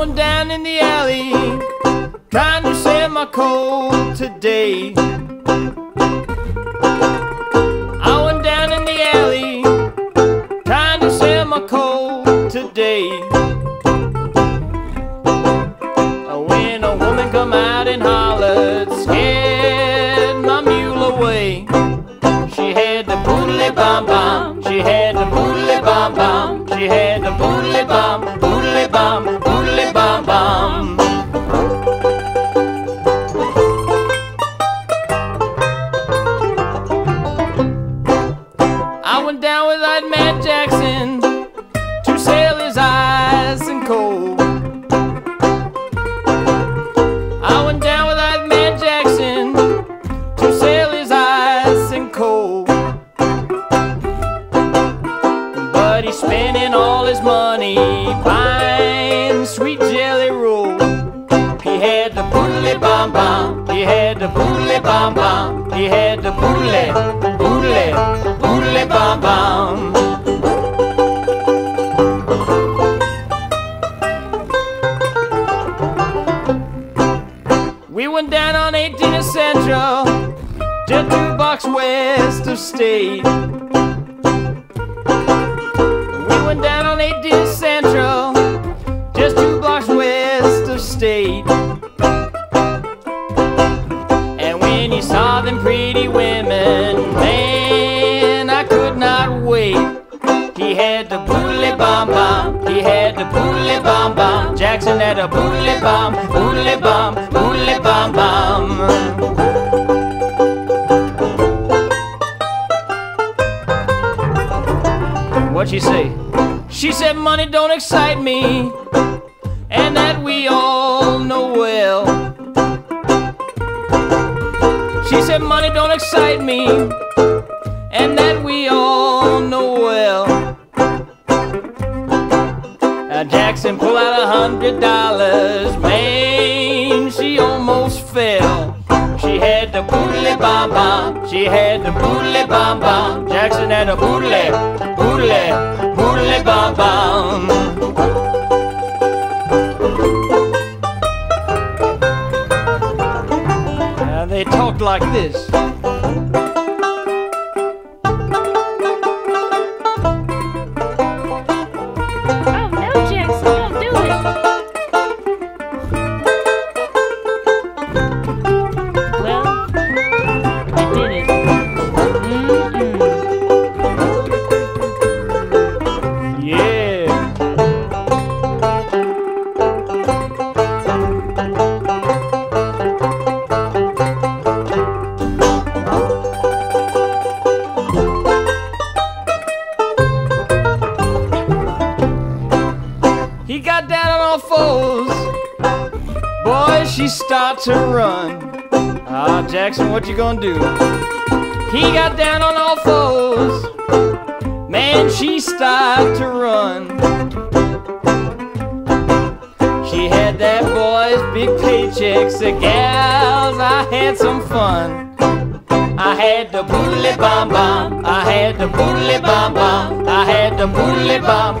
went down in the alley, trying to save my cold today. I went down in the alley, trying to save my cold today. When a woman come out and hollered, scared my mule away. She had the boodly bum bum, she had the boodly bum bum, she had down with that man Jackson to sail his ice and cold. I went down with Jackson to sail his and cold. But he's spending all his money buying sweet jelly. He had the bum bum, he had the boodly, We went down on 18th Central, just two blocks west of State. We went down on 18th Central, just two blocks west of State. And when he saw them pretty women, He had the boodly bum bum, he had the boodly bum bum. Jackson had a boodly bum, boodly bum, boodly bum bum. What'd she say? She said money don't excite me, and that we all know well. She said money don't excite me, Now Jackson pulled out a hundred dollars, man, she almost fell. She had the boodly bum bum, she had the boodly bum bum. Jackson had a boodly, boodly bum bum. Now they talked like this. He got down on all fours. Boy, she start to run. Ah, Jackson, what you gonna do? He got down on all fours. Man, she started to run. She had that boy's big paychecks, the gals, I had some fun. I had the boodly bum bum, I had the boodly bum bum, I had the boodly bum,